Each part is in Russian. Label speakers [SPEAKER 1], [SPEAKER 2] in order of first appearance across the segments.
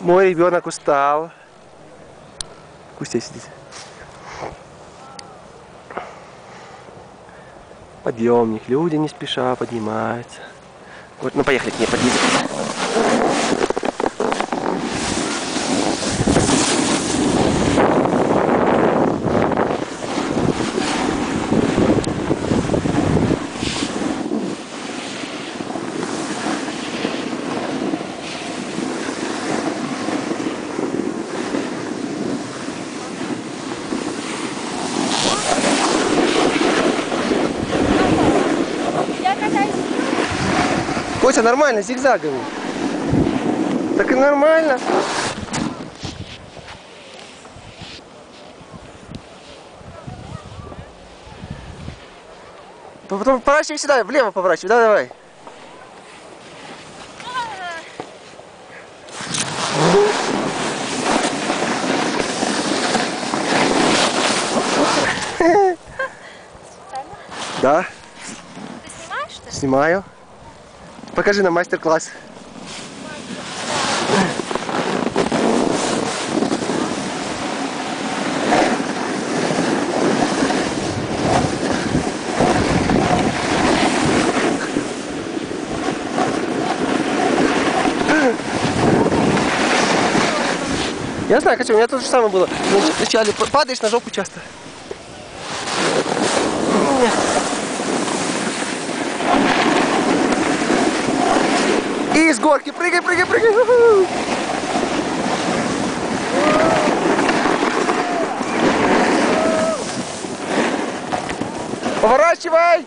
[SPEAKER 1] Мой ребенок устал. В кусте сидит. Подъемник. Люди не спеша поднимаются. Вот, ну поехали к ней, подъедем. Котя, нормально, зигзагами. Так и нормально. Потом поворачивай сюда, влево поворачивай, да, давай. Да,
[SPEAKER 2] Ты снимаешь что ли?
[SPEAKER 1] снимаю. Покажи нам мастер-класс. Я знаю, Катя, у меня то же самое было. Вначале падаешь на жопу часто. Горки прыгай, прыгай, прыгай. Поворачивай.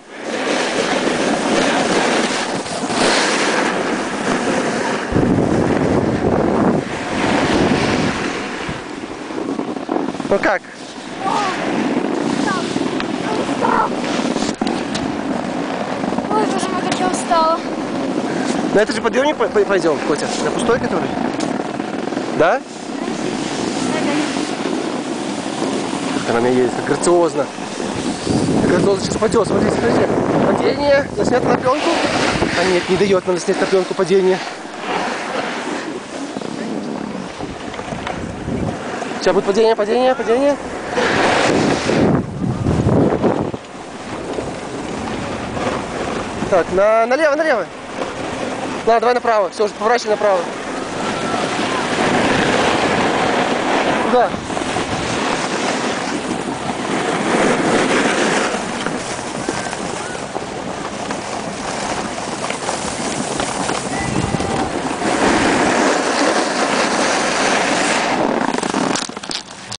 [SPEAKER 1] Ну как?
[SPEAKER 2] Ой, боже мой, как я устала.
[SPEAKER 1] На этот же подъемник по- по- пойдем, Котя? На пустой который? Да? Как она меня едет, как грациозно. Грациозно сейчас падет, смотрите, смотрите. Падение, заснято на пленку. А нет, не дает нам снять на пленку падение. Сейчас будет падение, падение, падение. Так, на, налево, налево. Ладно, давай направо. Все, уже поворачивай направо. Куда?